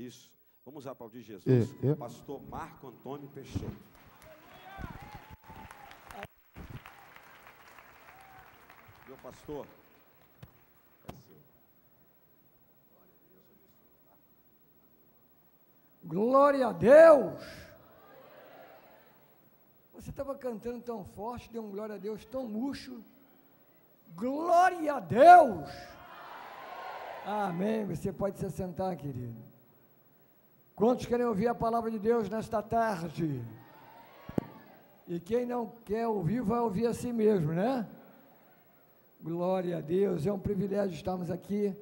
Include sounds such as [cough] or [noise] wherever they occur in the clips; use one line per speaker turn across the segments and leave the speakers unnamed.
Isso. Vamos aplaudir Jesus.
É, é.
Pastor Marco Antônio Peixoto. Meu pastor. É seu.
Glória a Deus! Você estava cantando tão forte, deu um glória a Deus tão murcho. Glória a Deus! Amém. Você pode se sentar, querido. Quantos querem ouvir a palavra de Deus nesta tarde? E quem não quer ouvir, vai ouvir a si mesmo, né? Glória a Deus. É um privilégio estarmos aqui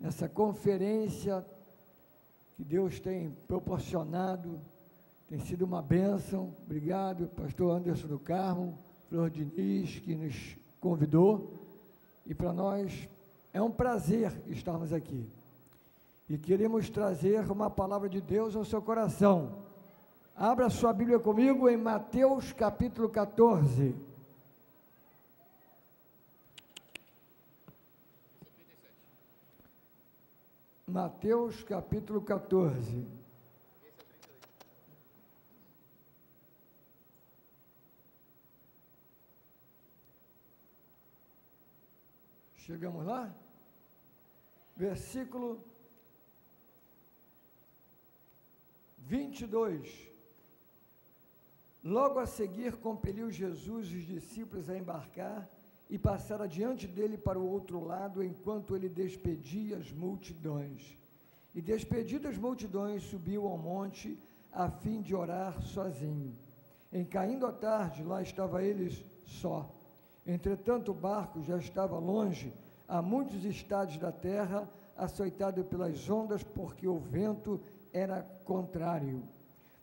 nessa conferência que Deus tem proporcionado. Tem sido uma bênção. Obrigado, pastor Anderson do Carmo, Flor Diniz, que nos convidou. E para nós é um prazer estarmos aqui. E queremos trazer uma palavra de Deus ao seu coração. Abra sua Bíblia comigo em Mateus capítulo 14. Mateus capítulo 14. Chegamos lá? Versículo 22. Logo a seguir, compeliu Jesus os discípulos a embarcar e passar adiante dele para o outro lado, enquanto ele despedia as multidões. E despedidas as multidões, subiu ao monte a fim de orar sozinho. Em caindo a tarde, lá estava eles só. Entretanto, o barco já estava longe, a muitos estádios da terra, açoitado pelas ondas, porque o vento era contrário.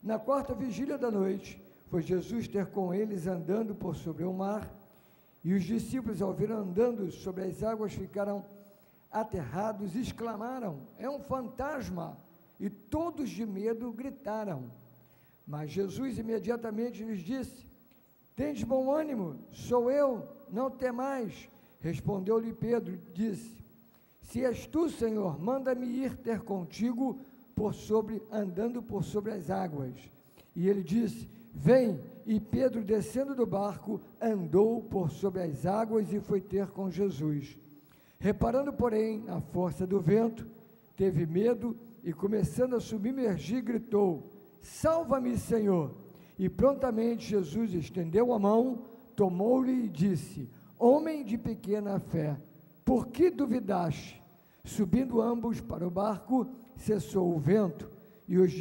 Na quarta vigília da noite, foi Jesus ter com eles andando por sobre o mar, e os discípulos, ao ver andando sobre as águas, ficaram aterrados, exclamaram: É um fantasma! E todos de medo gritaram. Mas Jesus imediatamente lhes disse: Tens bom ânimo, sou eu, não temais. Respondeu-lhe Pedro, disse: Se és tu, Senhor, manda-me ir ter contigo por sobre andando por sobre as águas. E ele disse: Vem. E Pedro, descendo do barco, andou por sobre as águas e foi ter com Jesus. Reparando, porém, na força do vento, teve medo e, começando a submergir, gritou: Salva-me, Senhor! E prontamente Jesus estendeu a mão, tomou-lhe e disse: Homem de pequena fé, por que duvidaste? Subindo ambos para o barco, cessou o vento, e os,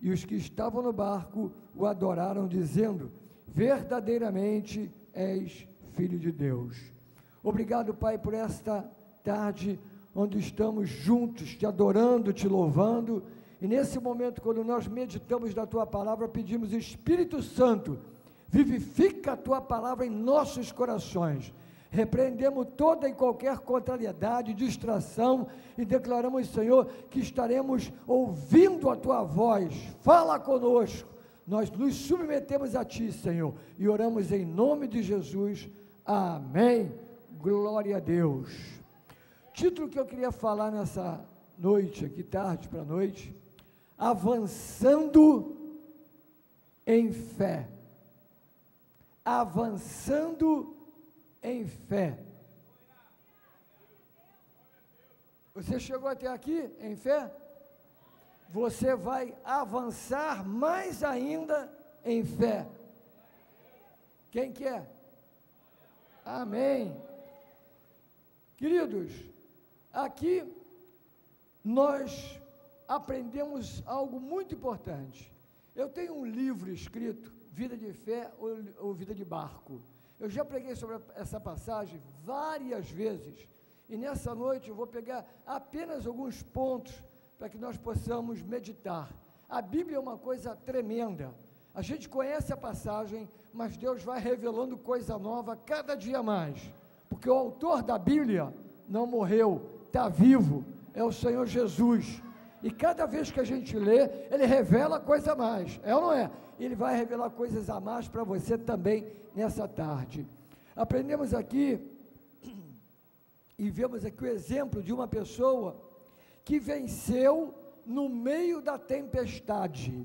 e os que estavam no barco o adoraram, dizendo: Verdadeiramente és filho de Deus. Obrigado, Pai, por esta tarde onde estamos juntos, te adorando, te louvando. E nesse momento, quando nós meditamos da tua palavra, pedimos: Espírito Santo, vivifica a tua palavra em nossos corações Repreendemos toda e qualquer contrariedade, distração e declaramos, Senhor, que estaremos ouvindo a tua voz. Fala conosco. Nós nos submetemos a ti, Senhor, e oramos em nome de Jesus. Amém. Glória a Deus. Título que eu queria falar nessa noite, aqui tarde para noite, avançando em fé. Avançando em fé. Você chegou até aqui em fé? Você vai avançar mais ainda em fé. Quem quer? Amém. Queridos, aqui nós aprendemos algo muito importante. Eu tenho um livro escrito, Vida de Fé ou Vida de Barco. Eu já preguei sobre essa passagem várias vezes, e nessa noite eu vou pegar apenas alguns pontos para que nós possamos meditar. A Bíblia é uma coisa tremenda. A gente conhece a passagem, mas Deus vai revelando coisa nova cada dia mais, porque o autor da Bíblia não morreu, está vivo, é o Senhor Jesus. E cada vez que a gente lê, ele revela coisa a mais, é ou não é? Ele vai revelar coisas a mais para você também nessa tarde. Aprendemos aqui [clears throat] e vemos aqui o exemplo de uma pessoa que venceu no meio da tempestade.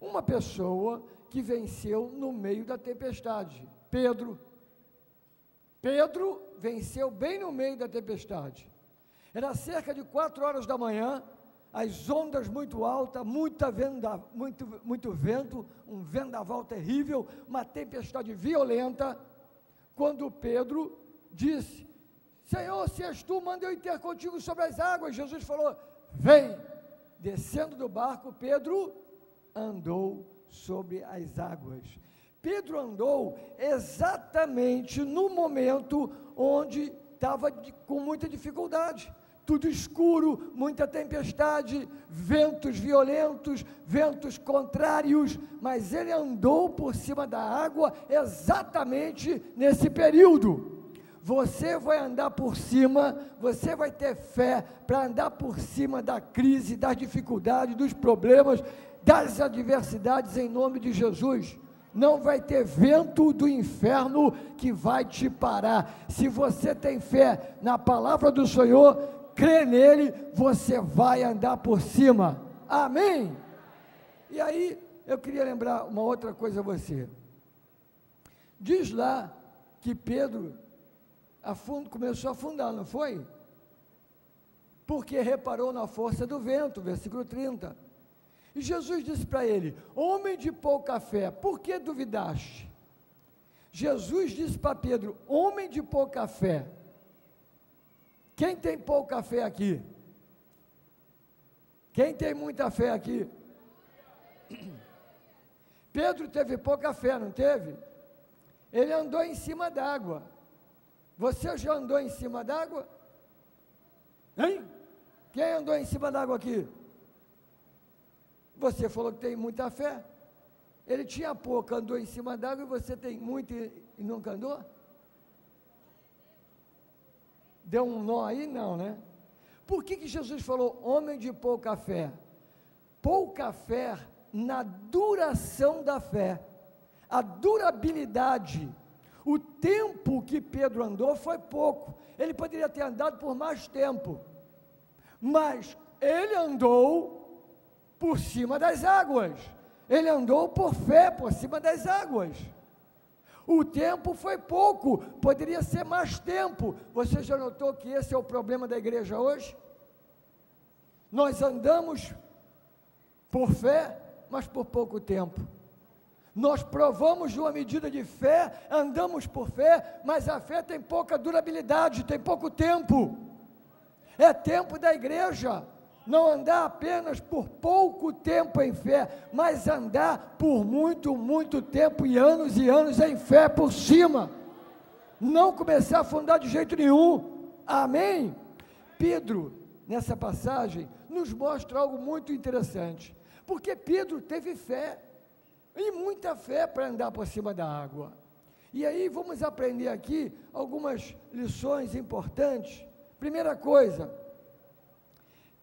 Uma pessoa que venceu no meio da tempestade. Pedro. Pedro venceu bem no meio da tempestade. Era cerca de quatro horas da manhã, as ondas muito altas, muita venda, muito, muito vento, um vendaval terrível, uma tempestade violenta, quando Pedro disse: Senhor, se és tu, manda eu ter contigo sobre as águas. Jesus falou: Vem. Descendo do barco, Pedro andou sobre as águas. Pedro andou exatamente no momento onde estava com muita dificuldade tudo escuro, muita tempestade, ventos violentos, ventos contrários, mas ele andou por cima da água exatamente nesse período. Você vai andar por cima, você vai ter fé para andar por cima da crise, das dificuldades, dos problemas, das adversidades em nome de Jesus não vai ter vento do inferno que vai te parar. Se você tem fé na palavra do Senhor, crê nele, você vai andar por cima. Amém? E aí, eu queria lembrar uma outra coisa a você. Diz lá que Pedro afund, começou a afundar, não foi? Porque reparou na força do vento, versículo 30. E Jesus disse para ele: Homem de pouca fé, por que duvidaste? Jesus disse para Pedro: Homem de pouca fé, quem tem pouca fé aqui? Quem tem muita fé aqui? [clears throat] Pedro teve pouca fé, não teve? Ele andou em cima d'água. Você já andou em cima d'água? Hein? Quem andou em cima d'água aqui? Você falou que tem muita fé. Ele tinha pouca, andou em cima d'água e você tem muito e nunca andou? Deu um nó aí? Não, né? Por que, que Jesus falou homem de pouca fé? Pouca fé na duração da fé, a durabilidade. O tempo que Pedro andou foi pouco, ele poderia ter andado por mais tempo, mas ele andou por cima das águas, ele andou por fé por cima das águas. O tempo foi pouco, poderia ser mais tempo. Você já notou que esse é o problema da igreja hoje? Nós andamos por fé, mas por pouco tempo. Nós provamos uma medida de fé, andamos por fé, mas a fé tem pouca durabilidade, tem pouco tempo. É tempo da igreja não andar apenas por pouco tempo em fé, mas andar por muito, muito tempo e anos e anos em fé por cima. Não começar a afundar de jeito nenhum. Amém? Pedro, nessa passagem, nos mostra algo muito interessante. Porque Pedro teve fé, e muita fé para andar por cima da água. E aí vamos aprender aqui algumas lições importantes. Primeira coisa,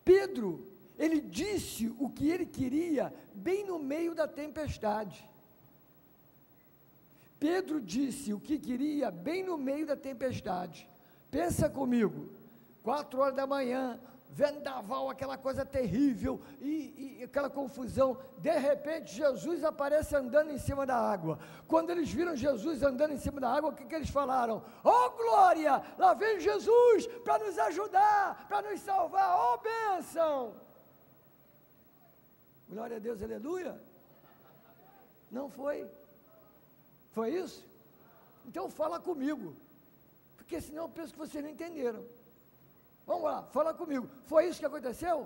Pedro, ele disse o que ele queria bem no meio da tempestade. Pedro disse o que queria bem no meio da tempestade. Pensa comigo, quatro horas da manhã, vendaval, aquela coisa terrível e, e, aquela confusão. De repente, Jesus aparece andando em cima da água. Quando eles viram Jesus andando em cima da água, o que, que eles falaram? Oh glória! Lá vem Jesus para nos ajudar, para nos salvar. Oh bênção! Glória a Deus, aleluia. Não foi? Foi isso? Então fala comigo, porque senão eu penso que vocês não entenderam. Vamos lá, fala comigo. Foi isso que aconteceu?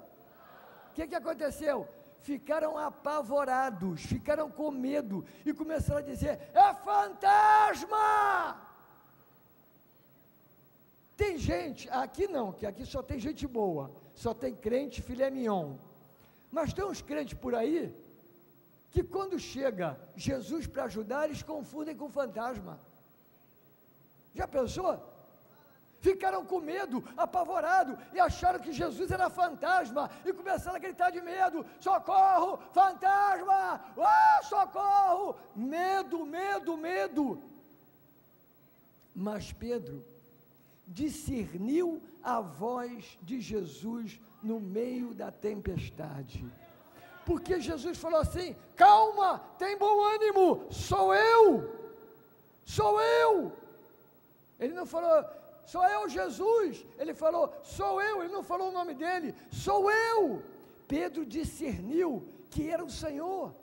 O que, que aconteceu? Ficaram apavorados, ficaram com medo e começaram a dizer: é fantasma! Tem gente, aqui não, que aqui só tem gente boa, só tem crente filé mignon. Mas tem uns crentes por aí que quando chega Jesus para ajudar, eles confundem com fantasma. Já pensou? Ficaram com medo, apavorados, e acharam que Jesus era fantasma, e começaram a gritar de medo: socorro, fantasma, ah, socorro, medo, medo, medo. Mas Pedro discerniu a voz de Jesus no meio da tempestade. Porque Jesus falou assim: calma, tem bom ânimo, sou eu, sou eu. Ele não falou, sou eu, Jesus. Ele falou, sou eu. Ele não falou o nome dele, sou eu. Pedro discerniu que era o Senhor.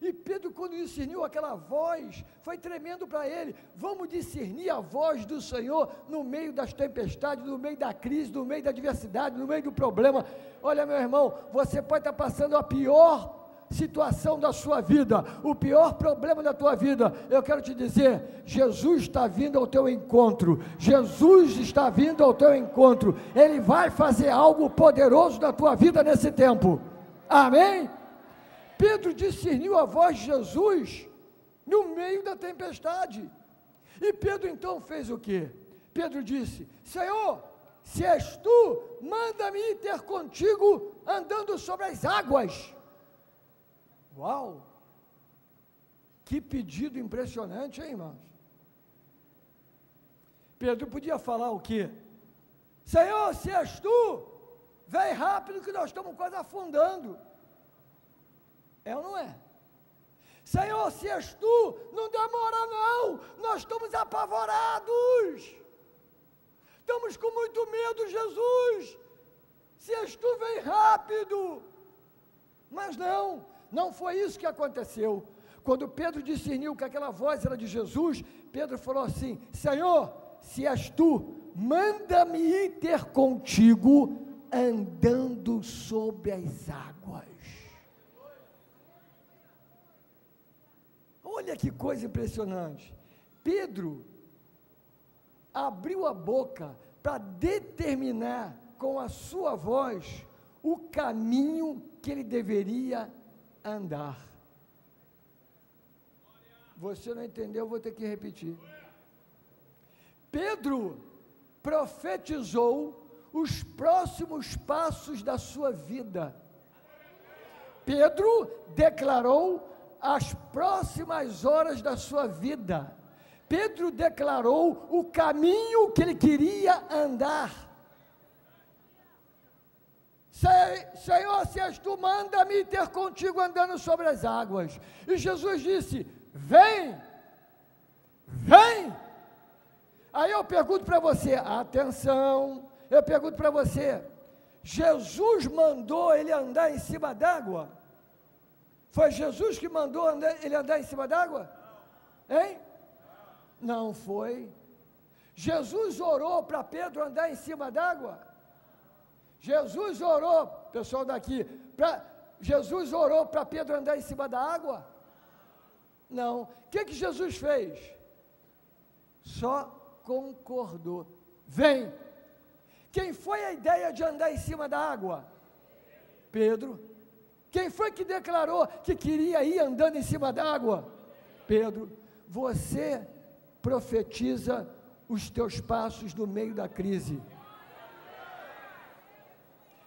E Pedro, quando discerniu aquela voz, foi tremendo para ele. Vamos discernir a voz do Senhor no meio das tempestades, no meio da crise, no meio da adversidade, no meio do problema. Olha, meu irmão, você pode estar passando a pior situação da sua vida, o pior problema da tua vida, eu quero te dizer: Jesus está vindo ao teu encontro, Jesus está vindo ao teu encontro, Ele vai fazer algo poderoso na tua vida nesse tempo, amém? Pedro discerniu a voz de Jesus no meio da tempestade. E Pedro então fez o que? Pedro disse: Senhor, se és tu, manda-me ter contigo andando sobre as águas. Uau! Que pedido impressionante, hein, irmãos? Pedro podia falar o quê? Senhor, se és tu, vem rápido que nós estamos quase afundando. É ou não é? Senhor, se és tu, não demora não, nós estamos apavorados, estamos com muito medo, Jesus. Se és tu, vem rápido. Mas não, não foi isso que aconteceu. Quando Pedro discerniu que aquela voz era de Jesus, Pedro falou assim: Senhor, se és tu, manda-me ir ter contigo andando sobre as águas. Olha que coisa impressionante. Pedro abriu a boca para determinar com a sua voz o caminho que ele deveria andar. Você não entendeu, vou ter que repetir. Pedro profetizou os próximos passos da sua vida. Pedro declarou as próximas horas da sua vida. Pedro declarou o caminho que ele queria andar. Senhor, se és tu, manda-me ter contigo andando sobre as águas. E Jesus disse: Vem, vem. Aí eu pergunto para você, atenção, eu pergunto para você: Jesus mandou ele andar em cima d'água? Foi Jesus que mandou andar, ele andar em cima d'água? Hein? Não foi. Jesus orou para Pedro andar em cima d'água? Jesus orou, pessoal daqui, pra, Jesus orou para Pedro andar em cima da água? Não. O que, que Jesus fez? Só concordou. Vem. Quem foi a ideia de andar em cima da água? Pedro. Quem foi que declarou que queria ir andando em cima d'água? Pedro. Você profetiza os teus passos no meio da crise.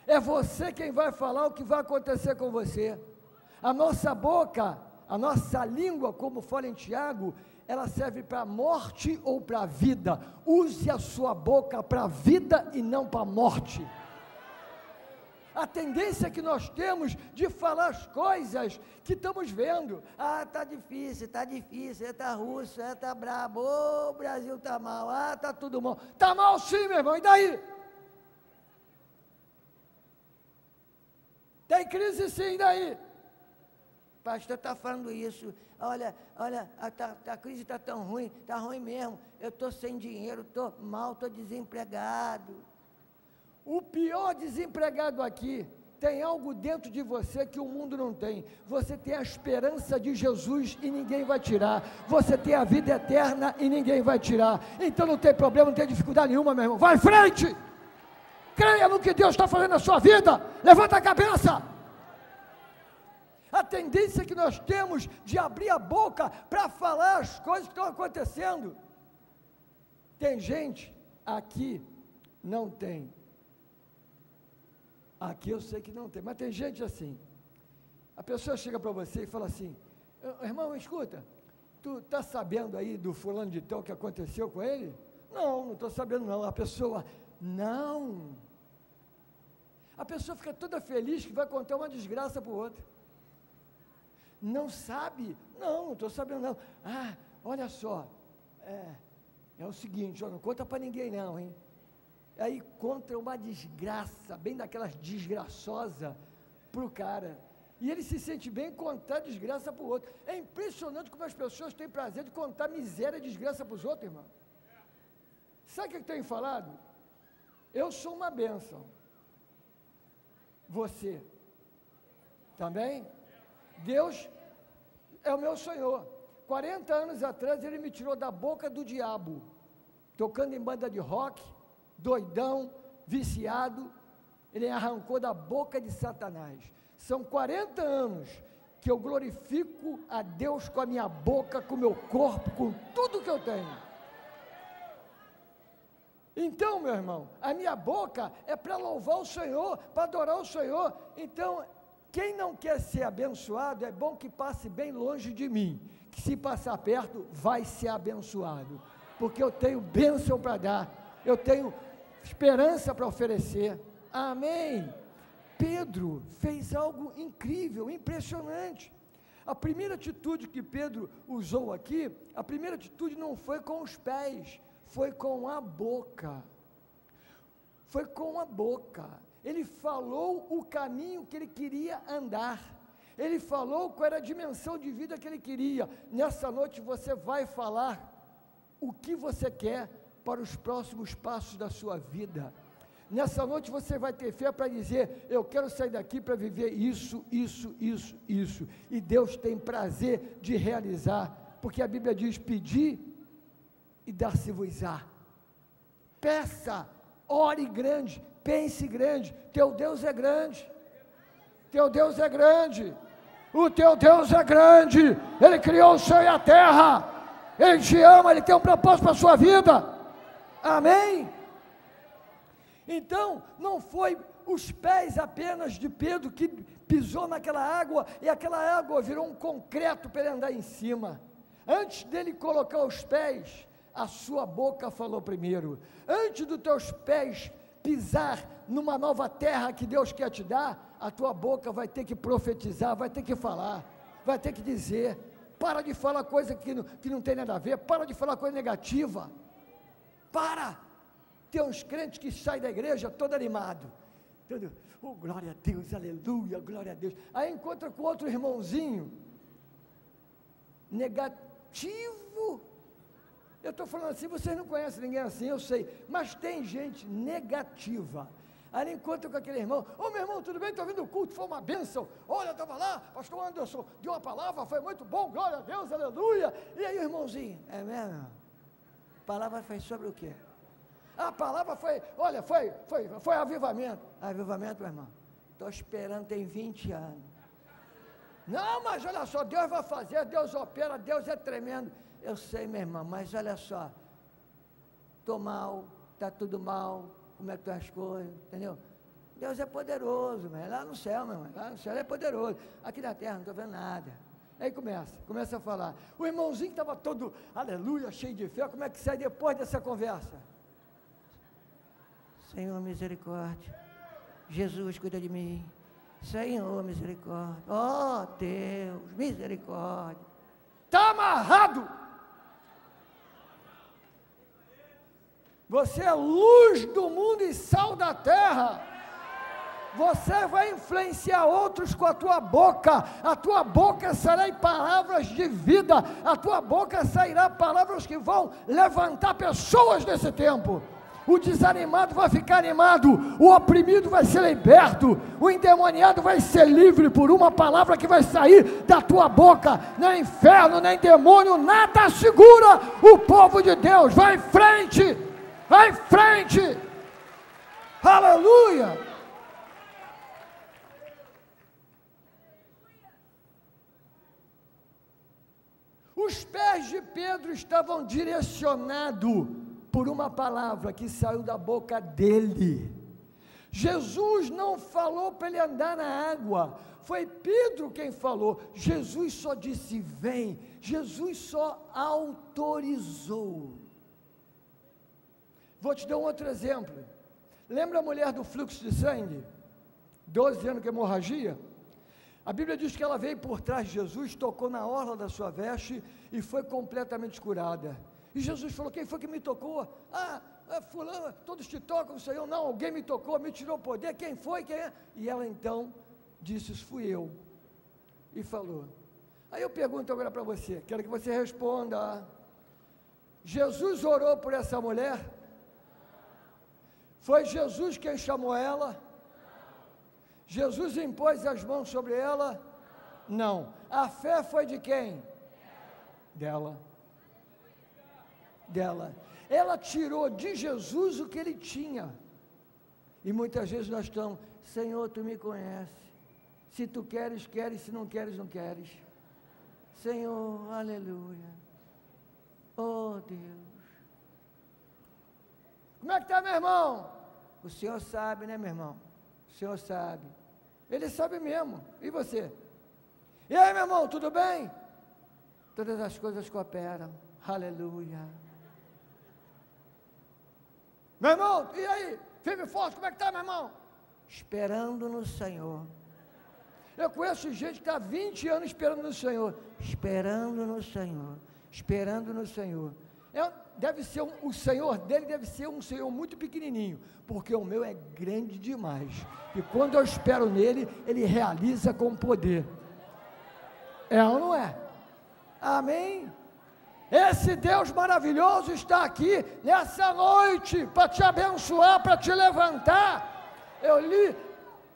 É você quem vai falar o que vai acontecer com você. A nossa boca, a nossa língua, como fala em Tiago, ela serve para a morte ou para a vida. Use a sua boca para a vida e não para a morte a tendência que nós temos de falar as coisas que estamos vendo. Ah, tá difícil, tá difícil, está russo, está brabo, oh, o Brasil tá mal, ah, tá tudo mal. Tá mal sim, meu irmão, e daí? Tem crise sim, daí? pastor está falando isso. Olha, olha, a, a, a crise está tão ruim, está ruim mesmo. Eu estou sem dinheiro, estou mal, estou desempregado. O pior desempregado aqui tem algo dentro de você que o mundo não tem. Você tem a esperança de Jesus e ninguém vai tirar. Você tem a vida eterna e ninguém vai tirar. Então não tem problema, não tem dificuldade nenhuma, meu irmão. Vai em frente! Creia no que Deus está fazendo na sua vida. Levanta a cabeça. A tendência que nós temos de abrir a boca para falar as coisas que estão acontecendo. Tem gente aqui, não tem Aqui eu sei que não tem, mas tem gente assim. A pessoa chega para você e fala assim: irmão, escuta, tu está sabendo aí do fulano de tal que aconteceu com ele? Não, não estou sabendo não. A pessoa, não. A pessoa fica toda feliz que vai contar uma desgraça para o outro. Não sabe? Não, não estou sabendo não. Ah, olha só, é, é o seguinte, ó, não conta para ninguém não, hein? Aí conta uma desgraça, bem daquelas desgraçosa para o cara. E ele se sente bem em contar desgraça para o outro. É impressionante como as pessoas têm prazer de contar miséria e desgraça para os outros, irmão. Sabe o que eu tenho falado? Eu sou uma bênção. Você também? Deus é o meu Senhor. 40 anos atrás ele me tirou da boca do diabo, tocando em banda de rock, doidão, viciado. Ele arrancou da boca de Satanás. São 40 anos que eu glorifico a Deus com a minha boca, com o meu corpo, com tudo que eu tenho. Então, meu irmão, a minha boca é para louvar o Senhor, para adorar o Senhor. Então, quem não quer ser abençoado, é bom que passe bem longe de mim, que se passar perto, vai ser abençoado, porque eu tenho bênção para dar, eu tenho esperança para oferecer. Amém. Pedro fez algo incrível, impressionante. A primeira atitude que Pedro usou aqui, a primeira atitude não foi com os pés, foi com a boca. Foi com a boca. Ele falou o caminho que ele queria andar. Ele falou qual era a dimensão de vida que ele queria. Nessa noite você vai falar o que você quer para os próximos passos da sua vida. Nessa noite você vai ter fé para dizer: Eu quero sair daqui para viver isso, isso, isso, isso. E Deus tem prazer de realizar, porque a Bíblia diz: Pedir e dar-se-vos-á. Peça, ore grande, pense grande. Teu Deus é grande. Teu Deus é grande. O teu Deus é grande. Ele criou o céu e a terra. Ele te ama, ele tem um propósito para a sua vida. Amém? Então, não foi os pés apenas de Pedro que pisou naquela água e aquela água virou um concreto para ele andar em cima. Antes dele colocar os pés, a sua boca falou primeiro. Antes dos teus pés pisar numa nova terra que Deus quer te dar, a tua boca vai ter que profetizar, vai ter que falar, vai ter que dizer. Para de falar coisa que não, que não tem nada a ver, para de falar coisa negativa. Para! Tem uns crentes que saem da igreja todo animado. Todo, oh, glória a Deus, aleluia, glória a Deus. Aí encontra com outro irmãozinho, negativo, eu estou falando assim, vocês não conhecem ninguém assim, eu sei. Mas tem gente negativa. Aí ele encontra com aquele irmão, ô oh, meu irmão, tudo bem? Estou vindo o culto, foi uma bênção. Olha, estava lá, pastor Anderson deu uma palavra, foi muito bom, glória a Deus, aleluia. E aí irmãozinho, é mesmo? A palavra foi sobre o quê? A palavra foi, olha, foi, foi, foi avivamento. Avivamento, meu irmão. Estou esperando, tem 20 anos. Não, mas olha só, Deus vai fazer, Deus opera, Deus é tremendo. Eu sei, minha irmã, mas olha só, estou mal, está tudo mal, como é que estão as coisas, entendeu? Deus é poderoso, mas lá no céu, meu irmão, lá no céu é poderoso. Aqui na terra não estou vendo nada. Aí começa, começa a falar. O irmãozinho que estava todo, aleluia, cheio de fé, como é que sai depois dessa conversa? Senhor, misericórdia. Jesus, cuida de mim. Senhor, misericórdia. Ó oh, Deus, misericórdia. Está amarrado. Você é luz do mundo e sal da terra. Você vai influenciar outros com a tua boca. A tua boca sairá em palavras de vida. A tua boca sairá palavras que vão levantar pessoas nesse tempo. O desanimado vai ficar animado, o oprimido vai ser liberto, o endemoniado vai ser livre por uma palavra que vai sair da tua boca. Nem inferno, nem demônio, nada segura o povo de Deus. Vai em frente, Vai em frente. Aleluia. Os pés de Pedro estavam direcionados por uma palavra que saiu da boca dele. Jesus não falou para ele andar na água, foi Pedro quem falou. Jesus só disse: vem. Jesus só autorizou. Vou te dar um outro exemplo. Lembra a mulher do fluxo de sangue? 12 anos com hemorragia. A Bíblia diz que ela veio por trás de Jesus, tocou na orla da sua veste e foi completamente curada. E Jesus falou: Quem foi que me tocou? Ah, é fulano, todos te tocam, Senhor. Não, alguém me tocou, me tirou o poder. Quem foi? Quem é? E ela então disse: Fui eu. E falou. Aí eu pergunto agora para você, quero que você responda. Jesus orou por essa mulher? Foi Jesus quem chamou ela? Jesus impôs as mãos sobre ela? Não. A fé foi de quem? Dela. Dela. Ela tirou de Jesus o que ele tinha. E muitas vezes nós estamos, Senhor, tu me conheces. Se tu queres, queres, se não queres, não queres. Senhor, aleluia. Oh Deus. Como é que está, meu irmão? O Senhor sabe, né, meu irmão? O Senhor sabe. Ele sabe mesmo. E você? E aí, meu irmão, tudo bem? Todas as coisas cooperam. Aleluia. Meu irmão, e aí? Firme e forte, como é que está, meu irmão? Esperando no Senhor. Eu conheço gente que está 20 anos esperando no Senhor. Esperando no Senhor. Esperando no Senhor. É, deve ser um, o Senhor dele deve ser um Senhor muito pequenininho, porque o meu é grande demais. E quando eu espero nele, ele realiza com poder. É ou não é? Amém? Esse Deus maravilhoso está aqui nessa noite para te abençoar, para te levantar. Eu li,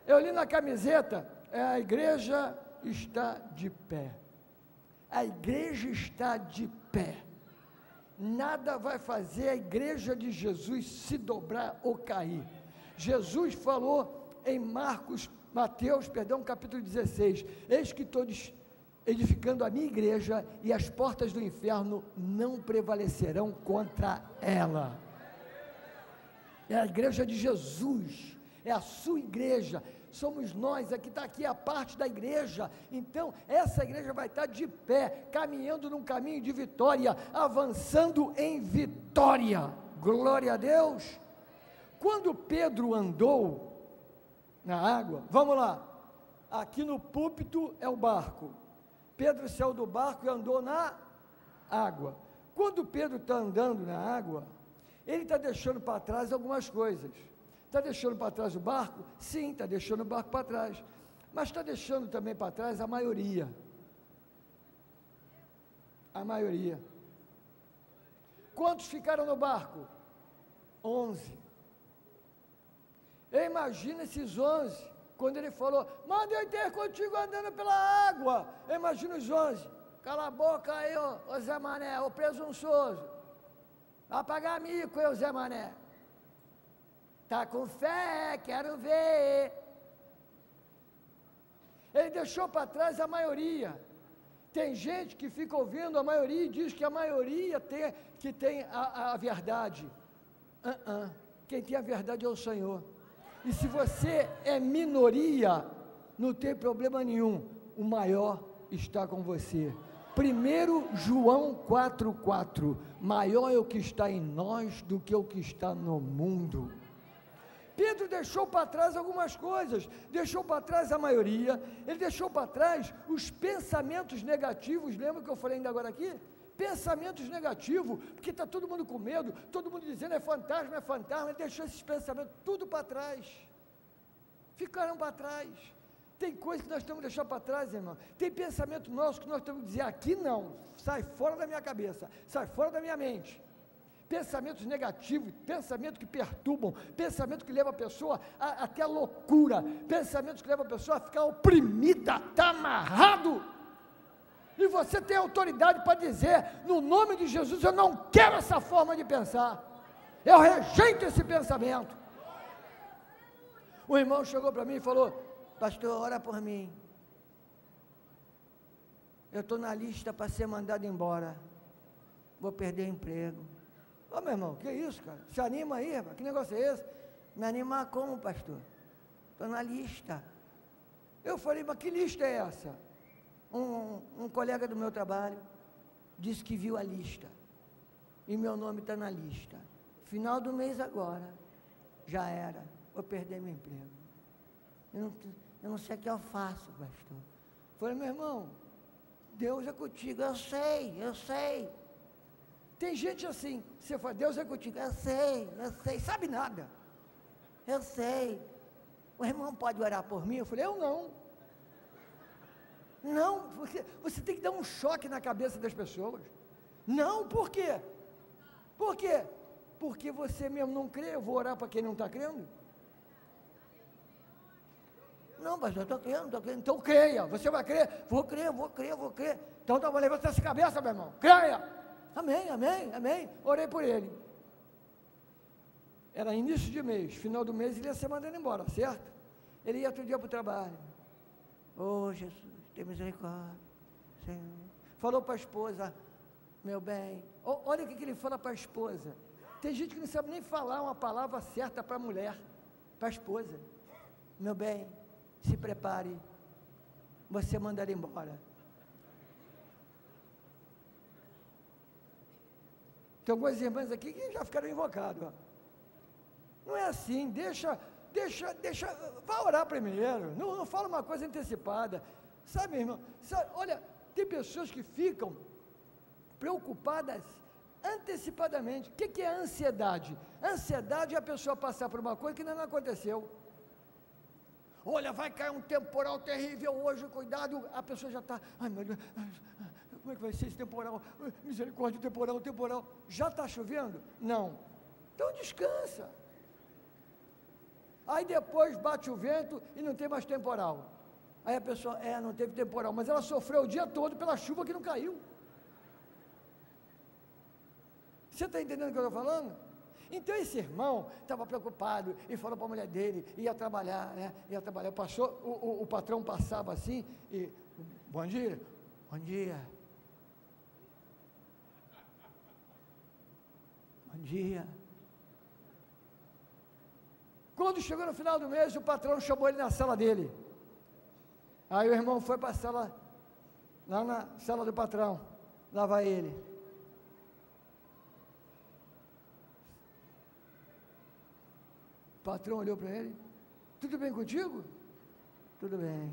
eu li na camiseta, é, a igreja está de pé. A igreja está de pé. Nada vai fazer a igreja de Jesus se dobrar ou cair. Jesus falou em Marcos, Mateus, perdão, capítulo 16: Eis que todos edificando a minha igreja, e as portas do inferno não prevalecerão contra ela. É a igreja de Jesus, é a sua igreja, somos nós, aqui está aqui a parte da igreja. Então, essa igreja vai estar de pé, caminhando num caminho de vitória, avançando em vitória. Glória a Deus. Quando Pedro andou na água, vamos lá. Aqui no púlpito é o barco. Pedro saiu do barco e andou na água. Quando Pedro está andando na água, ele está deixando para trás algumas coisas. Está deixando para trás o barco? Sim, está deixando o barco para trás. Mas está deixando também para trás a maioria. A maioria. Quantos ficaram no barco? Onze. Imagina esses onze quando ele falou, manda eu ter contigo andando pela água. Imagina os onze. Cala a boca aí, ô, ô Zé Mané, ô presunçoso. Vai pagar mico, eu, Zé Mané. Tá com fé, quero ver. Ele deixou para trás a maioria. Tem gente que fica ouvindo a maioria e diz que a maioria tem, que tem a, a verdade. Uh -uh. Quem tem a verdade é o Senhor. E se você é minoria, não tem problema nenhum, o maior está com você. Primeiro João 4,4: maior é o que está em nós do que o que está no mundo. Pedro deixou para trás algumas coisas, deixou para trás a maioria, ele deixou para trás os pensamentos negativos, lembra que eu falei ainda agora aqui? Pensamentos negativos, porque está todo mundo com medo, todo mundo dizendo é fantasma, é fantasma, deixou esses pensamentos tudo para trás. Ficaram para trás. Tem coisas que nós temos que deixar para trás, irmão. Tem pensamento nosso que nós temos que dizer aqui não, sai fora da minha cabeça, sai fora da minha mente. Pensamentos negativos, pensamentos que perturbam, pensamentos que levam a pessoa a, até a loucura, pensamentos que levam a pessoa a ficar oprimida, está amarrado e você tem autoridade para dizer, no nome de Jesus, eu não quero essa forma de pensar. Eu rejeito esse pensamento. O irmão chegou para mim e falou: Pastor, ora por mim. Eu estou na lista para ser mandado embora. Vou perder emprego. Ô meu irmão, que isso, cara? Se anima aí, rapaz. Que negócio é esse? Me animar como, pastor? Estou na lista. Eu falei, mas que lista é essa? Um, um colega do meu trabalho disse que viu a lista. E meu nome está na lista. Final do mês agora. Já era. Vou perder meu emprego. Eu não, eu não sei o que eu faço, pastor. Falei, meu irmão, Deus é contigo, eu sei, eu sei. Tem gente assim, você fala, Deus é contigo, eu sei, eu sei, sabe nada. Eu sei. O irmão pode orar por mim? Eu falei, eu não. Não, você, tem que dar um choque na cabeça das pessoas. Não, por quê? Por quê? Porque você mesmo não crê, eu vou orar para quem não está crendo? Não, mas eu estou crendo, estou crendo. Então creia, você vai crer? Vou crer, vou crer, vou crer. Então tá, levanta essa cabeça, meu irmão. Creia. Amém, amém, amém. Orei por ele. Era início de mês, final do mês ele ia ser mandado embora, certo? Ele ia todo dia para o trabalho. Oh, Jesus, tem misericórdia. Senhor. Falou para a esposa, meu bem. olha o que, ele fala para a esposa. Tem gente que não sabe nem falar uma palavra certa para a mulher, para a esposa. Meu bem, se prepare, você mandará embora. Tem algumas irmãs aqui que já ficaram invocadas. Não é assim, deixa, deixa, deixa, vá orar primeiro. Não, não fala uma coisa antecipada. Sabe, irmão? Sabe, olha, tem pessoas que ficam preocupadas antecipadamente. O que, que é ansiedade? Ansiedade é a pessoa passar por uma coisa que ainda não aconteceu. Olha, vai cair um temporal terrível hoje, cuidado. A pessoa já está, ai meu Deus, como é que vai ser esse temporal? Misericórdia, temporal, temporal. Já está chovendo? Não. Então descansa. Aí depois bate o vento e não tem mais temporal. Aí a pessoa, é, não teve temporal, mas ela sofreu o dia todo pela chuva que não caiu. Você está entendendo o que eu estou falando? Então esse irmão estava preocupado e falou para a mulher dele, ia trabalhar, né? Ia trabalhar. Passou, o, o, o patrão passava assim e. Bom dia, bom dia. Bom dia. Quando chegou no final do mês, o patrão chamou ele na sala dele. Aí o irmão foi para a sala, lá na sala do patrão, lá vai ele. O patrão olhou para ele, tudo bem contigo? Tudo bem,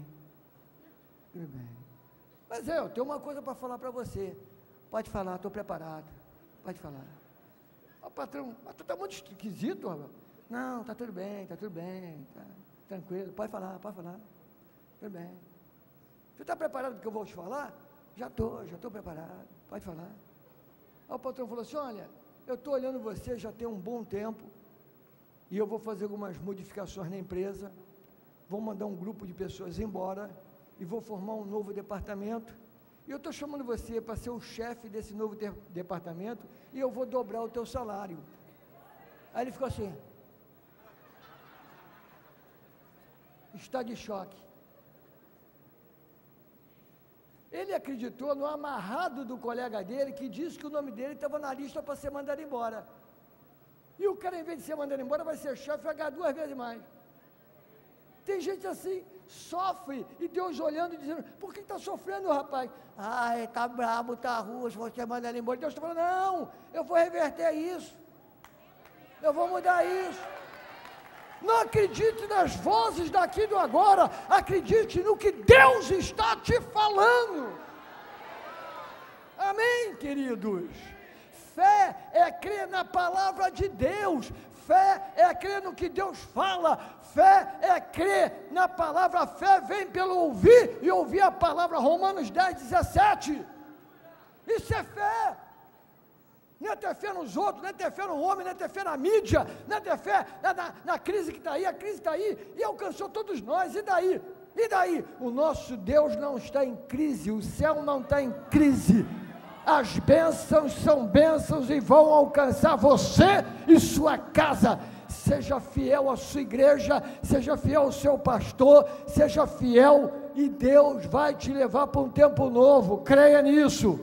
tudo bem. Mas é, eu tenho uma coisa para falar para você. Pode falar, estou preparado. Pode falar. O patrão, mas tu está muito esquisito. Não, está tudo bem, está tudo bem, tá tranquilo. Pode falar, pode falar. Tudo bem. Você está preparado para o que eu vou te falar? Já estou, já estou preparado. Pode falar. Aí o patrão falou assim: olha, eu estou olhando você já tem um bom tempo. E eu vou fazer algumas modificações na empresa. Vou mandar um grupo de pessoas embora. E vou formar um novo departamento. E eu estou chamando você para ser o chefe desse novo de departamento. E eu vou dobrar o teu salário. Aí ele ficou assim. Está de choque. Ele acreditou no amarrado do colega dele que disse que o nome dele estava na lista para ser mandado embora. E o cara, em vez de ser mandado embora, vai ser chefe e vai ganhar duas vezes mais. Tem gente assim, sofre, e Deus olhando e dizendo, por que está sofrendo, rapaz? Ai, está brabo, está ruim, você manda ele embora. Deus está falando, não, eu vou reverter isso. Eu vou mudar isso. Não acredite nas vozes daqui do agora, acredite no que Deus está te falando. Amém, queridos? Fé é crer na palavra de Deus, fé é crer no que Deus fala, fé é crer na palavra, fé vem pelo ouvir e ouvir a palavra, Romanos 10, 17. Isso é fé não é ter fé nos outros, não é ter fé no homem, não é ter fé na mídia, não é ter fé na, na, na crise que está aí, a crise está aí e alcançou todos nós, e daí? E daí? O nosso Deus não está em crise, o céu não está em crise. As bênçãos são bênçãos e vão alcançar você e sua casa. Seja fiel à sua igreja, seja fiel ao seu pastor, seja fiel e Deus vai te levar para um tempo novo. Creia nisso.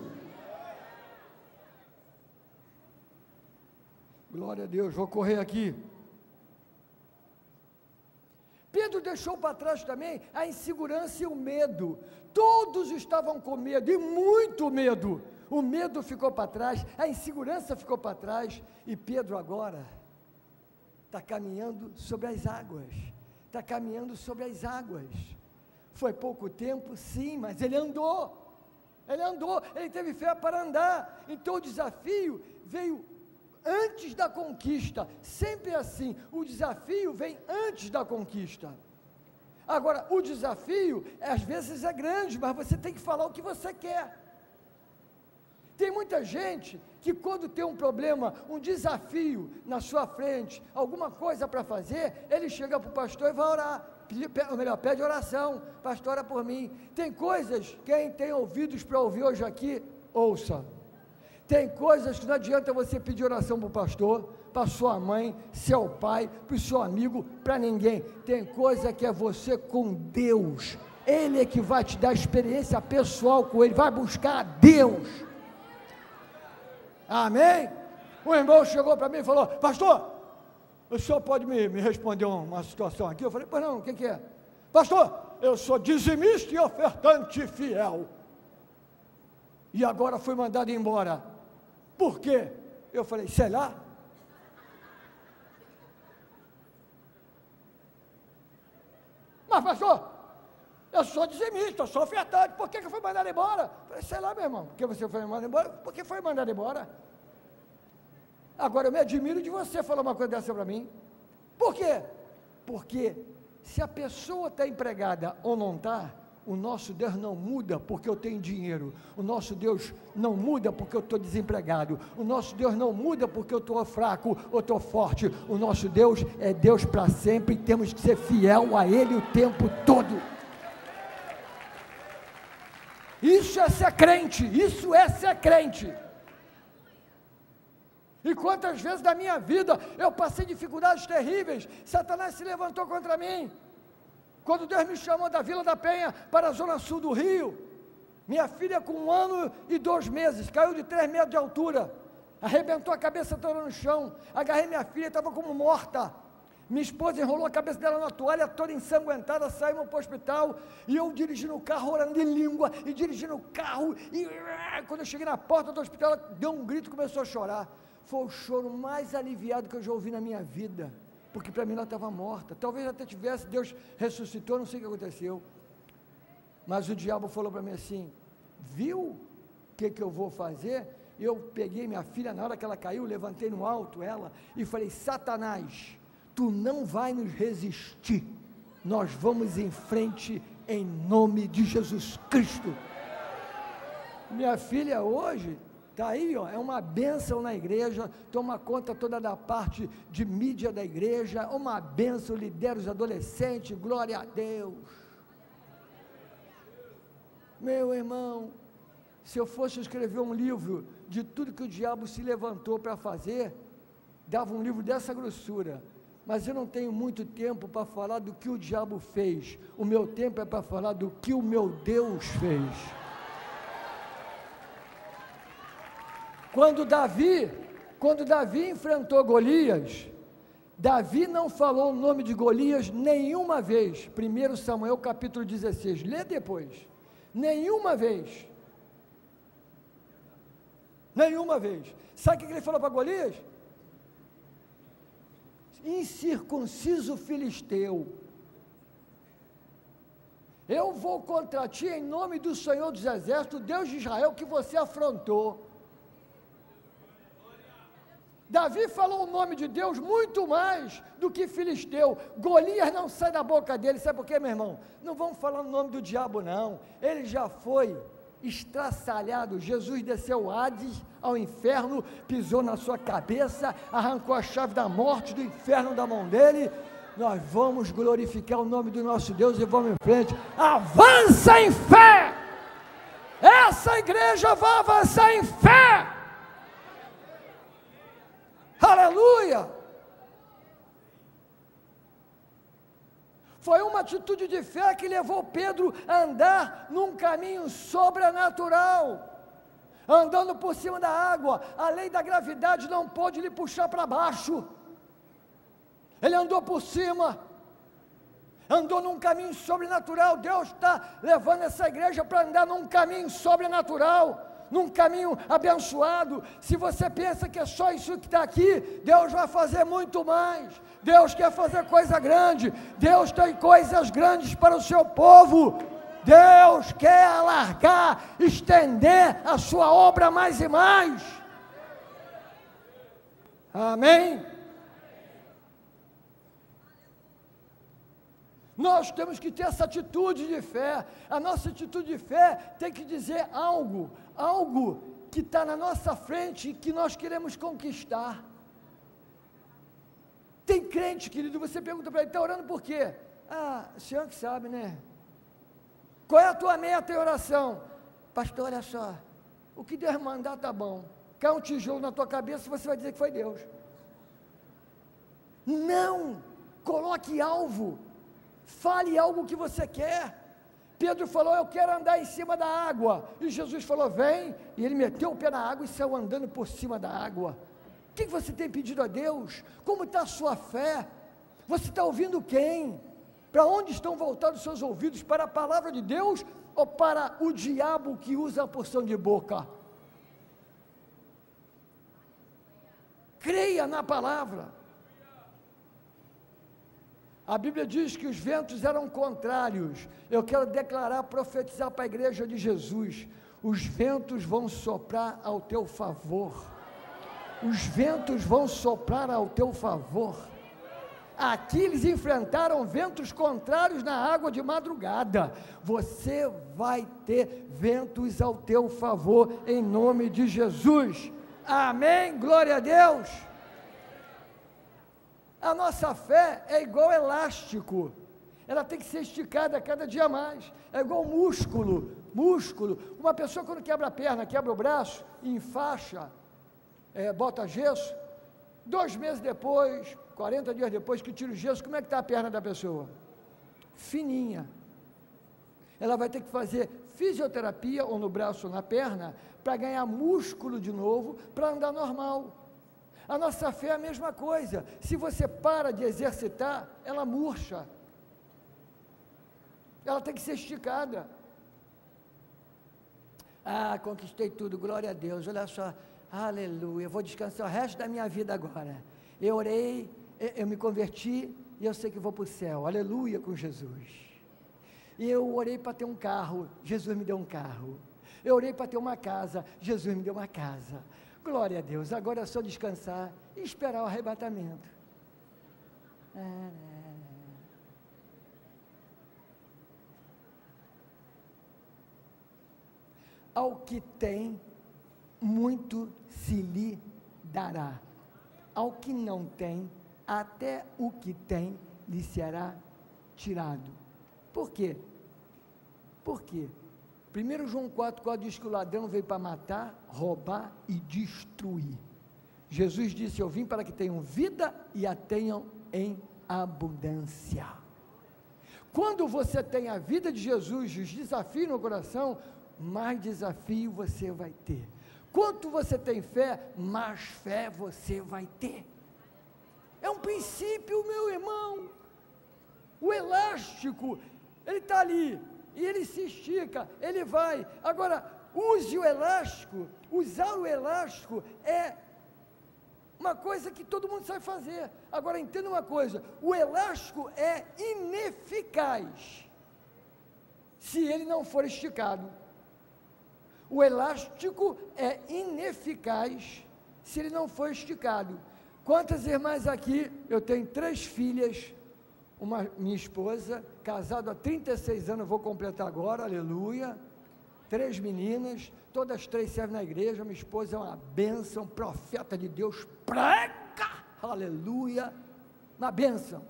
Glória a Deus, vou correr aqui. Pedro deixou para trás também a insegurança e o medo. Todos estavam com medo, e muito medo. O medo ficou para trás, a insegurança ficou para trás, e Pedro agora está caminhando sobre as águas está caminhando sobre as águas. Foi pouco tempo, sim, mas ele andou. Ele andou, ele teve fé para andar. Então o desafio veio antes da conquista. Sempre assim. O desafio vem antes da conquista. Agora, o desafio, às vezes, é grande, mas você tem que falar o que você quer. Tem muita gente que, quando tem um problema, um desafio na sua frente, alguma coisa para fazer, ele chega para o pastor e vai orar. Ou melhor, pede oração, pastor, ora por mim. Tem coisas, quem tem ouvidos para ouvir hoje aqui, ouça. Tem coisas que não adianta você pedir oração para o pastor, para sua mãe, seu pai, para o seu amigo, para ninguém. Tem coisa que é você com Deus. Ele é que vai te dar experiência pessoal com Ele, vai buscar a Deus. Amém? O irmão chegou para mim e falou: Pastor, o senhor pode me, me responder uma situação aqui? Eu falei: Pois não, o que, que é? Pastor, eu sou dizimista e ofertante fiel. E agora fui mandado embora. Por quê? Eu falei: Sei lá. Mas, pastor, eu sou dizimista, eu sou ofertante, por que, que eu fui mandado embora? Falei, sei lá, meu irmão, por que você foi mandado embora? Por que foi mandado embora? Agora eu me admiro de você falar uma coisa dessa para mim. Por quê? Porque se a pessoa está empregada ou não está, o nosso Deus não muda porque eu tenho dinheiro. O nosso Deus não muda porque eu estou desempregado. O nosso Deus não muda porque eu estou fraco ou estou forte. O nosso Deus é Deus para sempre e temos que ser fiel a Ele o tempo todo. Isso é ser crente, isso é ser crente. E quantas vezes da minha vida eu passei dificuldades terríveis, Satanás se levantou contra mim. Quando Deus me chamou da Vila da Penha para a zona sul do Rio, minha filha com um ano e dois meses, caiu de três metros de altura, arrebentou a cabeça toda no chão, agarrei minha filha, estava como morta. Minha esposa enrolou a cabeça dela na toalha, toda ensanguentada, saímos para o hospital, e eu dirigindo o carro, orando em língua, e dirigindo o carro, e quando eu cheguei na porta do hospital, ela deu um grito e começou a chorar. Foi o choro mais aliviado que eu já ouvi na minha vida, porque para mim ela estava morta. Talvez até tivesse, Deus ressuscitou, não sei o que aconteceu. Mas o diabo falou para mim assim: viu o que, que eu vou fazer? Eu peguei minha filha, na hora que ela caiu, levantei no alto ela, e falei: Satanás tu não vai nos resistir. Nós vamos em frente em nome de Jesus Cristo. Minha filha hoje está aí, ó, é uma bênção na igreja, toma conta toda da parte de mídia da igreja, uma bênção, lidera os adolescentes, glória a Deus. Meu irmão, se eu fosse escrever um livro de tudo que o diabo se levantou para fazer, dava um livro dessa grossura mas eu não tenho muito tempo para falar do que o diabo fez. O meu tempo é para falar do que o meu Deus fez. Quando Davi, quando Davi enfrentou Golias, Davi não falou o nome de Golias nenhuma vez. 1 Samuel capítulo 16. Lê depois. Nenhuma vez. Nenhuma vez. Sabe o que ele falou para Golias? Incircunciso filisteu. Eu vou contra ti em nome do Senhor dos Exércitos, Deus de Israel, que você afrontou. Davi falou o nome de Deus muito mais do que Filisteu. Golias não sai da boca dele. Sabe por quê, meu irmão? Não vamos falar o nome do diabo, não. Ele já foi estraçalhado. Jesus desceu Hades ao inferno, pisou na sua cabeça, arrancou a chave da morte do inferno da mão dele. Nós vamos glorificar o nome do nosso Deus e vamos em frente. Avança em fé! Essa igreja vai avançar em fé! Aleluia! Foi uma atitude de fé que levou Pedro a andar num caminho sobrenatural. Andando por cima da água, a lei da gravidade não pôde lhe puxar para baixo. Ele andou por cima, andou num caminho sobrenatural. Deus está levando essa igreja para andar num caminho sobrenatural num caminho abençoado. Se você pensa que é só isso que está aqui, Deus vai fazer muito mais. Deus quer fazer coisa grande. Deus tem coisas grandes para o seu povo. Deus quer alargar, estender a sua obra mais e mais. Amém? Nós temos que ter essa atitude de fé. A nossa atitude de fé tem que dizer algo, algo que está na nossa frente e que nós queremos conquistar. Tem crente, querido, você pergunta para ele, está orando por quê? Ah, o senhor que sabe, né? Qual é a tua meta em oração? Pastor, olha só, o que Deus mandar tá bom. Cai um tijolo na tua cabeça, você vai dizer que foi Deus. Não! Coloque alvo. Fale algo que você quer. Pedro falou: Eu quero andar em cima da água. E Jesus falou: Vem. E ele meteu o pé na água e saiu andando por cima da água. O que você tem pedido a Deus? Como está a sua fé? Você está ouvindo quem? Para onde estão voltados os seus ouvidos? Para a palavra de Deus ou para o diabo que usa a porção de boca? Creia na palavra. A Bíblia diz que os ventos eram contrários. Eu quero declarar, profetizar para a igreja de Jesus: os ventos vão soprar ao teu favor. Os ventos vão soprar ao teu favor. Aqui eles enfrentaram ventos contrários na água de madrugada. Você vai ter ventos ao teu favor, em nome de Jesus. Amém. Glória a Deus. A nossa fé é igual elástico. Ela tem que ser esticada cada dia mais. É igual músculo. Músculo. Uma pessoa quando quebra a perna, quebra o braço, enfaixa, é, bota gesso. Dois meses depois, 40 dias depois que tira o gesso, como é que está a perna da pessoa? Fininha. Ela vai ter que fazer fisioterapia ou no braço ou na perna para ganhar músculo de novo, para andar normal. A nossa fé é a mesma coisa. Se você para de exercitar, ela murcha. Ela tem que ser esticada. Ah, conquistei tudo, glória a Deus. Olha só, aleluia. Vou descansar o resto da minha vida agora. Eu orei, eu me converti e eu sei que vou para o céu. Aleluia com Jesus. E eu orei para ter um carro, Jesus me deu um carro. Eu orei para ter uma casa, Jesus me deu uma casa. Glória a Deus. Agora é só descansar e esperar o arrebatamento. É. Ao que tem, muito se lhe dará. Ao que não tem, até o que tem lhe será tirado. Por quê? Por quê? 1 João 4, 4 diz que o ladrão veio para matar, roubar e destruir. Jesus disse: Eu vim para que tenham vida e a tenham em abundância. Quando você tem a vida de Jesus, os desafios no coração, mais desafio você vai ter. Quanto você tem fé, mais fé você vai ter. É um princípio, meu irmão. O elástico, ele está ali, e ele se estica, ele vai. Agora, use o elástico, usar o elástico é uma coisa que todo mundo sabe fazer. Agora, entenda uma coisa: o elástico é ineficaz se ele não for esticado. O elástico é ineficaz se ele não for esticado. Quantas irmãs aqui? Eu tenho três filhas uma, minha esposa, casado há 36 anos, vou completar agora, aleluia. Três meninas, todas três servem na igreja. Minha esposa é uma bênção, profeta de Deus, prega, aleluia, uma bênção.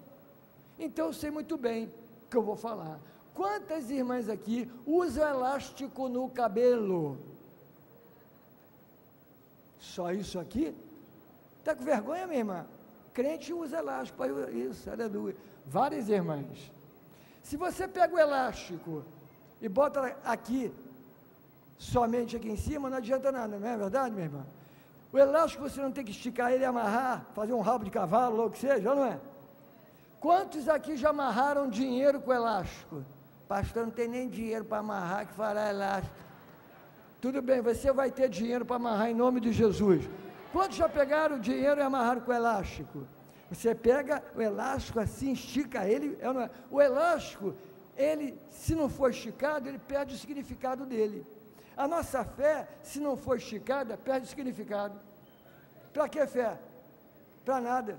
Então eu sei muito bem o que eu vou falar. Quantas irmãs aqui usam elástico no cabelo? Só isso aqui? Está com vergonha, minha irmã? Crente usa elástico para isso, aleluia várias irmãs. Se você pega o elástico e bota aqui, somente aqui em cima, não adianta nada, não é verdade, minha irmã? O elástico você não tem que esticar ele amarrar, fazer um rabo de cavalo, ou o que seja, não é? Quantos aqui já amarraram dinheiro com elástico? Pastor, não tem nem dinheiro para amarrar que fará elástico. Tudo bem, você vai ter dinheiro para amarrar em nome de Jesus. Quantos já pegaram dinheiro e amarraram com elástico? Você pega o elástico assim, estica ele. É? O elástico, ele, se não for esticado, ele perde o significado dele. A nossa fé, se não for esticada, perde o significado. Para que fé? Para nada.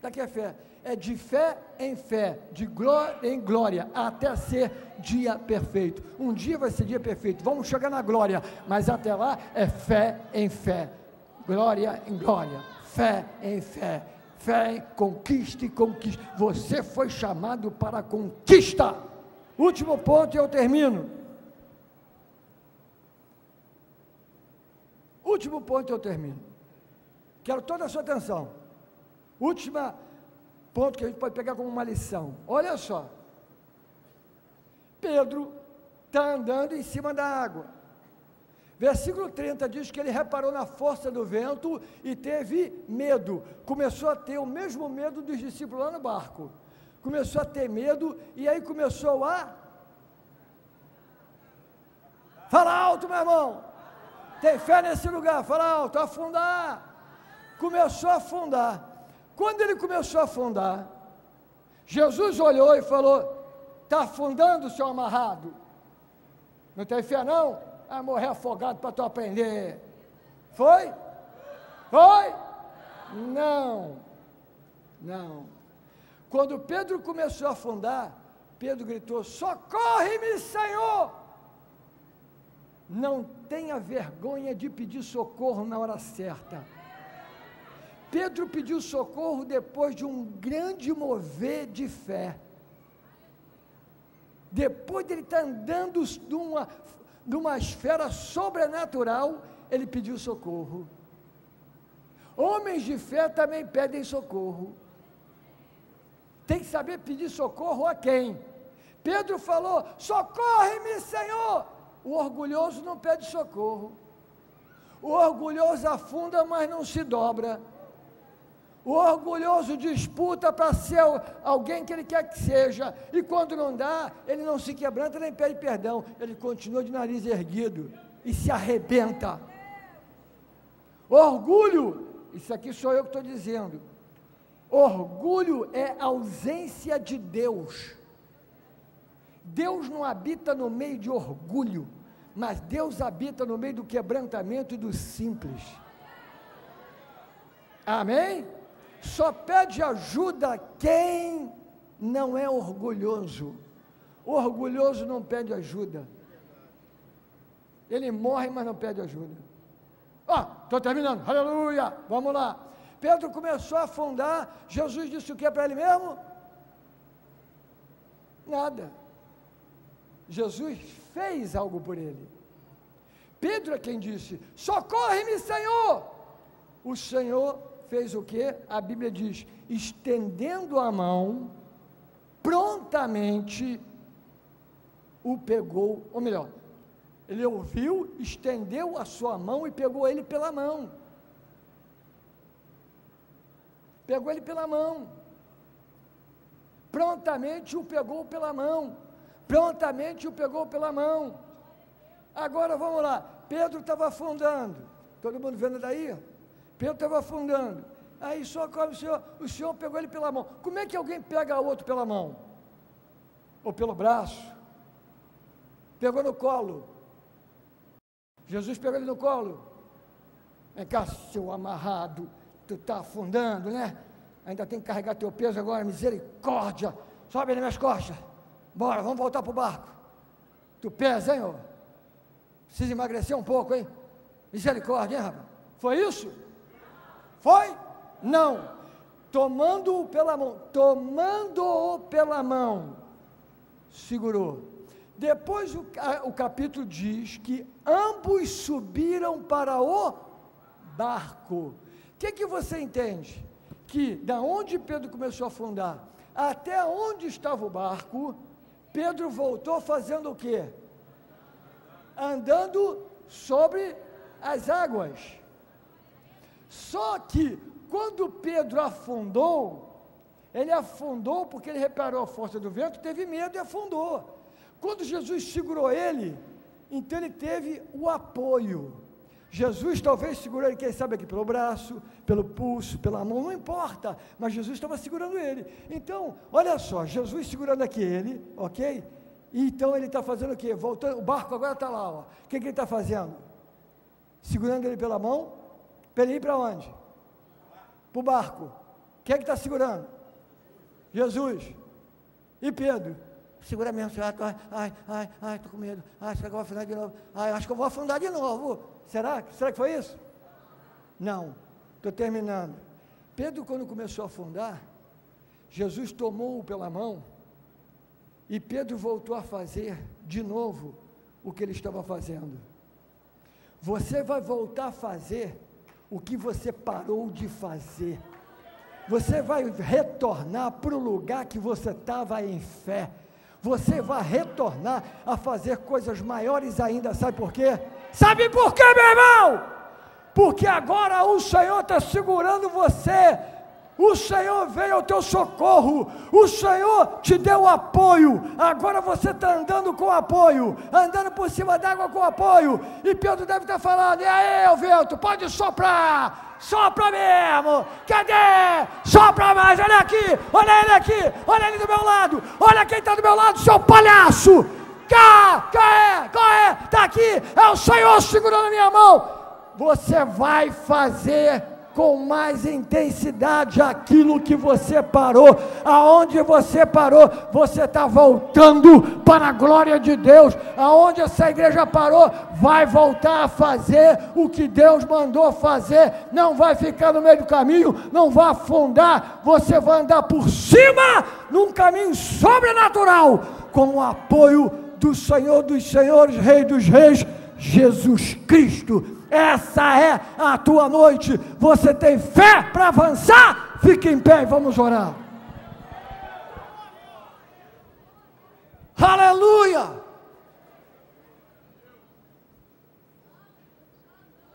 Para que fé? É de fé em fé, de glória em glória, até ser dia perfeito. Um dia vai ser dia perfeito, vamos chegar na glória, mas até lá é fé em fé, glória em glória, fé em fé, fé em conquista e conquista. Você foi chamado para a conquista. Último ponto e eu termino. Último ponto e eu termino. Quero toda a sua atenção. Última ponto que a gente pode pegar como uma lição. Olha só. Pedro está andando em cima da água. Versículo 30 diz que ele reparou na força do vento e teve medo. Começou a ter o mesmo medo dos discípulos lá no barco. Começou a ter medo e aí começou a. Fala alto, meu irmão. Tem fé nesse lugar, fala alto, afundar. Começou a afundar. Quando ele começou a afundar, Jesus olhou e falou: Está afundando, seu amarrado? Não tem fé, não? Vai morrer afogado para tu aprender. Foi? Foi? Não. Não. Quando Pedro começou a afundar, Pedro gritou: Socorre-me, Senhor! Não tenha vergonha de pedir socorro na hora certa. Pedro pediu socorro depois de um grande mover de fé. Depois de ele estar andando numa, esfera sobrenatural, ele pediu socorro. Homens de fé também pedem socorro. Tem que saber pedir socorro a quem? Pedro falou: Socorre-me, Senhor. O orgulhoso não pede socorro. O orgulhoso afunda, mas não se dobra. O orgulhoso disputa para ser alguém que ele quer que seja, e quando não dá, ele não se quebranta nem pede perdão, ele continua de nariz erguido e se arrebenta. Orgulho, isso aqui sou eu que estou dizendo. Orgulho é ausência de Deus. Deus não habita no meio de orgulho, mas Deus habita no meio do quebrantamento e do simples. Amém? Só pede ajuda quem não é orgulhoso. O orgulhoso não pede ajuda. Ele morre, mas não pede ajuda. Ó, oh, estou terminando, aleluia, vamos lá. Pedro começou a afundar, Jesus disse o que para ele mesmo? Nada. Jesus fez algo por ele. Pedro é quem disse: Socorre-me, Senhor! O Senhor fez o que? A Bíblia diz: estendendo a mão, prontamente o pegou, ou melhor, ele ouviu, estendeu a sua mão e pegou ele pela mão. Pegou ele pela mão. Prontamente o pegou pela mão. Prontamente o pegou pela mão. Agora vamos lá. Pedro estava afundando. Todo mundo vendo daí? Pedro estava afundando. Aí socorre o Senhor, o Senhor pegou ele pela mão. Como é que alguém pega outro pela mão? Ou pelo braço? Pegou no colo. Jesus pegou ele no colo. Vem cá, seu amarrado, tu está afundando, né? Ainda tem que carregar teu peso agora, misericórdia. Sobe nas minhas costas. Bora, vamos voltar para o barco. Tu pesa, hein, ô? Precisa emagrecer um pouco, hein? Misericórdia, hein, rapaz? Foi isso? Foi? Não. Tomando-o pela mão, tomando-o pela mão, segurou. Depois o, o capítulo diz que ambos subiram para o barco. O que, que você entende? Que da onde Pedro começou a afundar até onde estava o barco, Pedro voltou fazendo o quê? Andando sobre as águas. Só que quando Pedro afundou, ele afundou porque ele reparou a força do vento, teve medo e afundou. Quando Jesus segurou ele, Então ele teve o apoio. Jesus talvez segurou ele, quem sabe aqui pelo braço, pelo pulso, pela mão, não importa, mas Jesus estava segurando ele. Então, olha só, Jesus segurando aqui ele, ok? E então ele está fazendo o quê? Voltando, o barco agora está lá, ó. O que, que ele está fazendo? Segurando ele pela mão, para ele ir para onde? Para o barco. Quem é que está segurando? Jesus. E Pedro? Segura mesmo, senhor. Ai, ai, ai, ai, estou com medo. Ai, será que eu vou afundar de novo? Ai, acho que eu vou afundar de novo. Será? Será que foi isso? Não. Estou terminando. Pedro, quando começou a afundar, Jesus tomou-o pela mão e Pedro voltou a fazer de novo o que ele estava fazendo. Você vai voltar a fazer o que você parou de fazer. Você vai retornar para o lugar que você estava em fé. Você vai retornar a fazer coisas maiores ainda. Sabe por quê? Sabe por quê, meu irmão? Porque agora o Senhor está segurando você o Senhor veio ao teu socorro, o Senhor te deu apoio, agora você está andando com apoio, andando por cima d'água com apoio, e Pedro deve estar falando, e aí, o vento, pode soprar, sopra mesmo, cadê? Sopra mais, olha aqui, olha ele aqui, olha ele do meu lado, olha quem está do meu lado, seu palhaço, cá, cá é, cá é, está aqui, é o Senhor segurando a minha mão, você vai fazer com mais intensidade aquilo que você parou. Aonde você parou, você está voltando para a glória de Deus. Aonde essa igreja parou, vai voltar a fazer o que Deus mandou fazer. Não vai ficar no meio do caminho, não vai afundar. Você vai andar por cima num caminho sobrenatural, com o apoio do Senhor dos Senhores, Rei dos Reis, Jesus Cristo essa é a tua noite. Você tem fé para avançar? Fique em pé e vamos orar. Aleluia!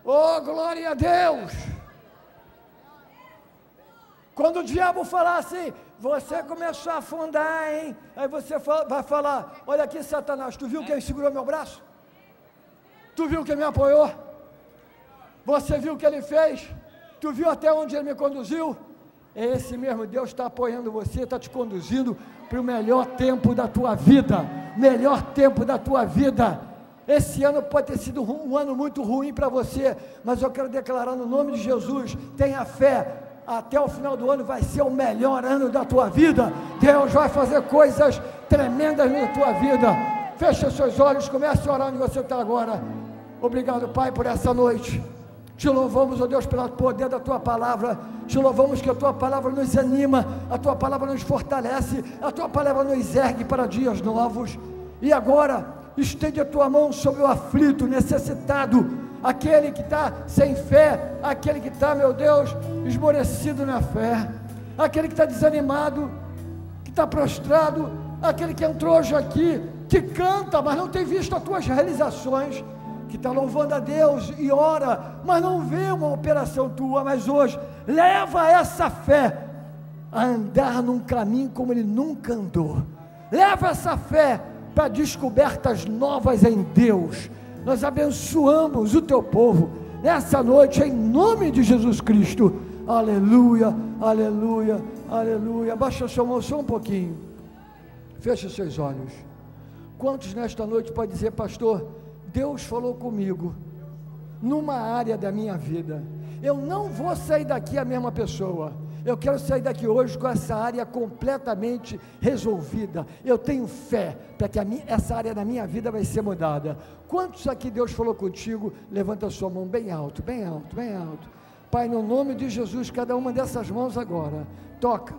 Oh, glória a Deus! Quando o diabo falar assim, você começou a afundar, hein? Aí você vai falar: Olha aqui, Satanás, tu viu quem segurou meu braço? Tu viu quem me apoiou? Você viu o que ele fez? Tu viu até onde ele me conduziu? Esse mesmo Deus está apoiando você, está te conduzindo para o melhor tempo da tua vida. Melhor tempo da tua vida. Esse ano pode ter sido um ano muito ruim para você, mas eu quero declarar no nome de Jesus: tenha fé, até o final do ano vai ser o melhor ano da tua vida. Deus vai fazer coisas tremendas na tua vida. Feche seus olhos, comece a orar onde você está agora. Obrigado, Pai, por essa noite. Te louvamos, ó oh Deus, pelo poder da tua palavra. Te louvamos que a tua palavra nos anima, a tua palavra nos fortalece, a tua palavra nos ergue para dias novos. E agora, estende a tua mão sobre o aflito, necessitado, aquele que está sem fé, aquele que está, meu Deus, esmorecido na fé, aquele que está desanimado, que está prostrado, aquele que entrou hoje aqui, que canta, mas não tem visto as tuas realizações que está louvando a Deus e ora, mas não vê uma operação tua, mas hoje leva essa fé a andar num caminho como ele nunca andou. Leva essa fé para descobertas novas em Deus. Nós abençoamos o teu povo nessa noite em nome de Jesus Cristo. Aleluia, aleluia, aleluia. Abaixa sua mão só um pouquinho. Feche seus olhos. Quantos nesta noite pode dizer, pastor? Deus falou comigo numa área da minha vida. Eu não vou sair daqui a mesma pessoa. Eu quero sair daqui hoje com essa área completamente resolvida. Eu tenho fé para que minha, essa área da minha vida vai ser mudada. Quantos aqui Deus falou contigo? Levanta a sua mão bem alto, bem alto, bem alto. Pai, no nome de Jesus, cada uma dessas mãos agora, toca.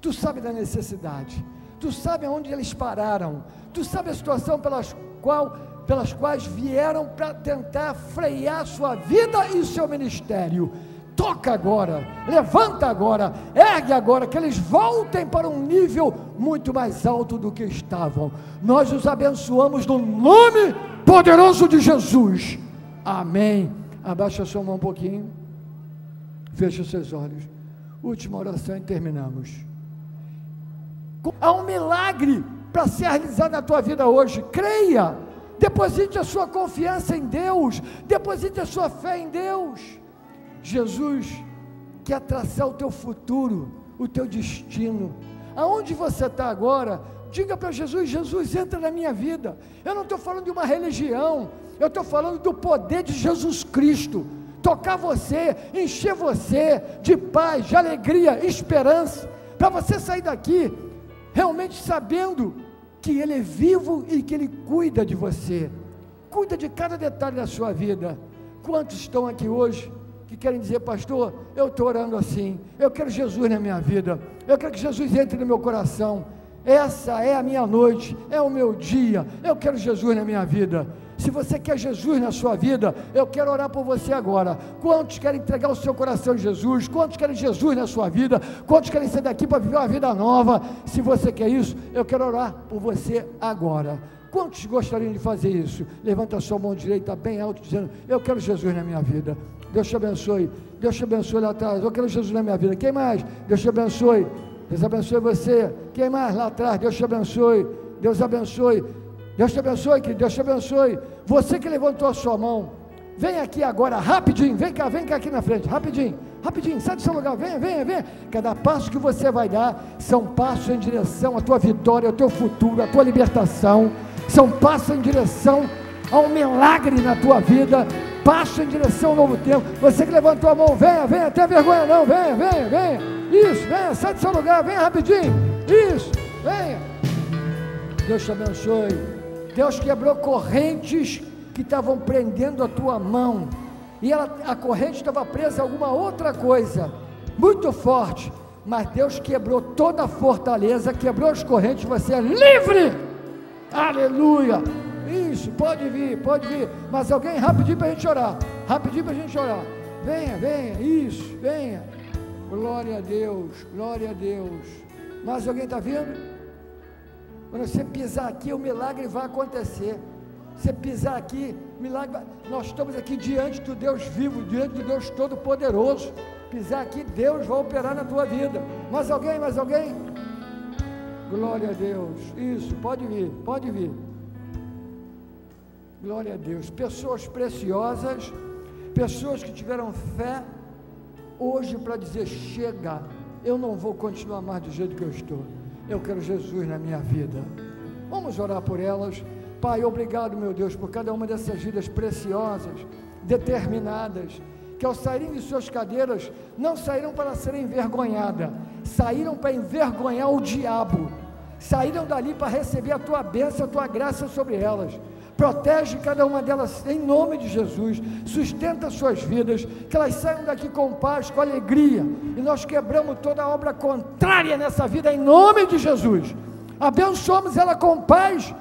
Tu sabe da necessidade. Tu sabe aonde eles pararam. Tu sabe a situação pelas qual pelas quais vieram para tentar frear sua vida e seu ministério. Toca agora, levanta agora, ergue agora, que eles voltem para um nível muito mais alto do que estavam. Nós os abençoamos no nome poderoso de Jesus. Amém. Abaixa a sua mão um pouquinho. Feche seus olhos. Última oração e terminamos. Há um milagre para ser realizado na tua vida hoje. Creia deposite a sua confiança em Deus, deposite a sua fé em Deus. Jesus quer traçar o teu futuro, o teu destino. Aonde você está agora, diga para Jesus: Jesus, entra na minha vida. Eu não estou falando de uma religião, eu estou falando do poder de Jesus Cristo. Tocar você, encher você de paz, de alegria, esperança, para você sair daqui realmente sabendo que Ele é vivo e que Ele cuida de você, cuida de cada detalhe da sua vida. Quantos estão aqui hoje que querem dizer, pastor, eu estou orando assim, eu quero Jesus na minha vida, eu quero que Jesus entre no meu coração. Essa é a minha noite, é o meu dia, eu quero Jesus na minha vida. Se você quer Jesus na sua vida, eu quero orar por você agora. Quantos querem entregar o seu coração a Jesus? Quantos querem Jesus na sua vida? Quantos querem sair daqui para viver uma vida nova? Se você quer isso, eu quero orar por você agora. Quantos gostariam de fazer isso? Levanta a sua mão direita bem alto, dizendo: Eu quero Jesus na minha vida. Deus te abençoe. Deus te abençoe lá atrás. Eu quero Jesus na minha vida. Quem mais? Deus te abençoe. Deus abençoe você. Quem mais lá atrás? Deus te abençoe. Deus abençoe. Deus te abençoe, querido. Deus te abençoe. Você que levantou a sua mão, vem aqui agora, rapidinho. Vem cá, vem cá aqui na frente, rapidinho. Rapidinho, sai do seu lugar, venha, venha, venha. Cada passo que você vai dar são passos em direção à tua vitória, ao teu futuro, à tua libertação. São passos em direção a um milagre na tua vida. Passo em direção ao novo tempo. Você que levantou a mão, venha, venha, até vergonha não, venha, venha, venha. Isso, venha, sai do seu lugar, venha rapidinho. Isso, venha. Deus te abençoe. Deus quebrou correntes que estavam prendendo a tua mão. E ela, a corrente estava presa a alguma outra coisa, muito forte. Mas Deus quebrou toda a fortaleza, quebrou as correntes, você é livre. Aleluia. Isso, pode vir, pode vir. Mas alguém rapidinho para a gente orar. Rapidinho para a gente orar. Venha, venha, isso, venha. Glória a Deus, glória a Deus. Mas alguém está vindo? Quando você pisar aqui, o milagre vai acontecer. Você pisar aqui, milagre. Nós estamos aqui diante do Deus vivo, diante do Deus Todo-Poderoso. Pisar aqui, Deus vai operar na tua vida. Mais alguém? Mais alguém? Glória a Deus. Isso, pode vir, pode vir. Glória a Deus. Pessoas preciosas, pessoas que tiveram fé hoje para dizer: chega, eu não vou continuar mais do jeito que eu estou. Eu quero Jesus na minha vida. Vamos orar por elas. Pai, obrigado, meu Deus, por cada uma dessas vidas preciosas, determinadas, que ao saírem de suas cadeiras, não saíram para serem envergonhadas, saíram para envergonhar o diabo, saíram dali para receber a tua bênção, a tua graça sobre elas. Protege cada uma delas em nome de Jesus. Sustenta suas vidas, que elas saiam daqui com paz, com alegria. E nós quebramos toda obra contrária nessa vida em nome de Jesus. Abençoamos ela com paz,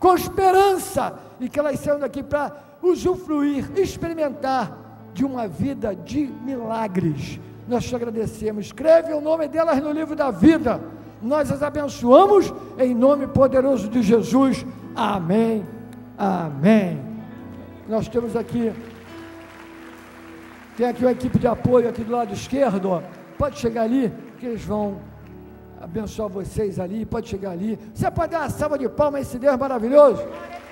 com esperança. E que elas saiam daqui para usufruir, experimentar de uma vida de milagres. Nós te agradecemos. Escreve o nome delas no livro da vida. Nós as abençoamos em nome poderoso de Jesus. Amém. Amém. Nós temos aqui, tem aqui uma equipe de apoio aqui do lado esquerdo, pode chegar ali, que eles vão abençoar vocês ali, pode chegar ali. Você pode dar uma salva de palmas a esse Deus maravilhoso?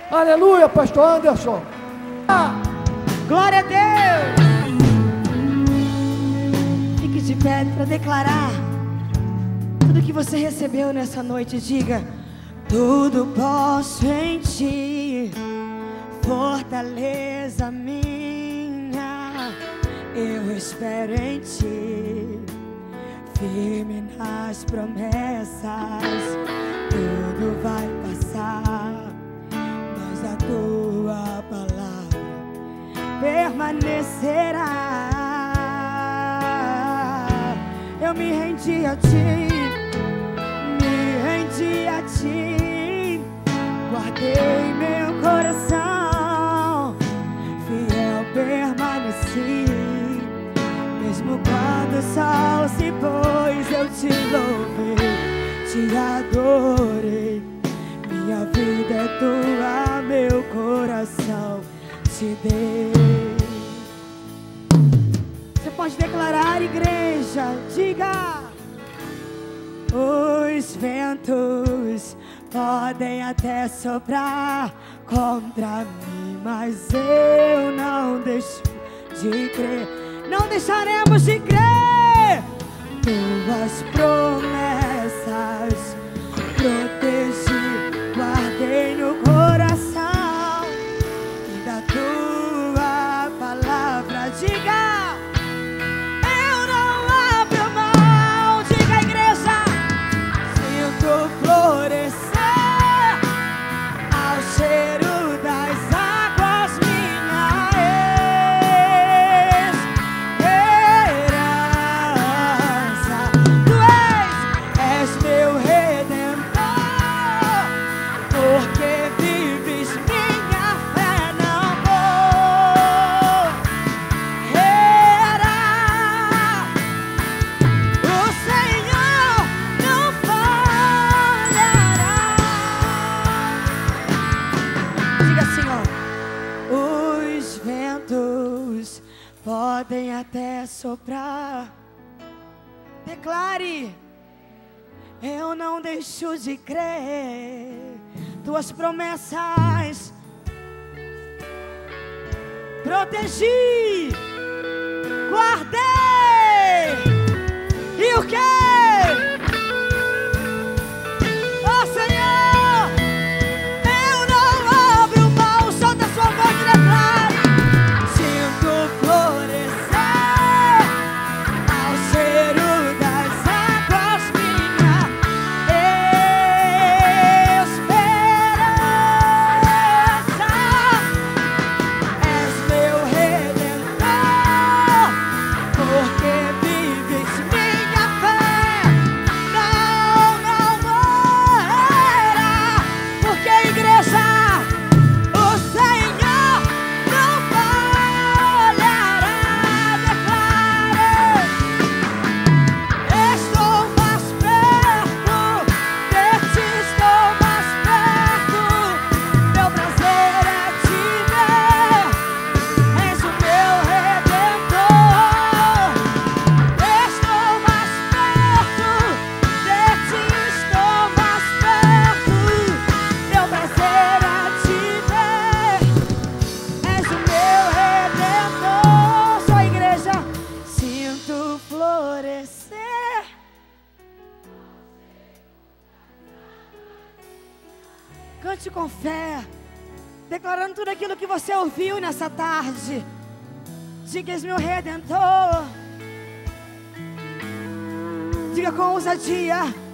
Aleluia, pastor Anderson.
Glória a Deus. Fique de pé para declarar tudo que você recebeu nessa noite. Diga: Tudo posso em fortaleza minha, eu espero em ti, firme nas promessas, tudo vai passar, mas a tua palavra permanecerá. Eu me rendi a ti, me rendi a ti, guardei meu coração permaneci. Mesmo quando o sol se pôs, eu te louvei, te adorei. Minha vida é tua, meu coração te dei. Você pode declarar, igreja, diga. Os ventos Podem até soprar contra mim, mas eu não deixo de crer. Não deixaremos de crer. Tuas promessas protegidas. de crer. Tuas promessas protegi, guardei. E o que? ouviu nessa tarde, diga: És meu redentor. Diga com ousadia.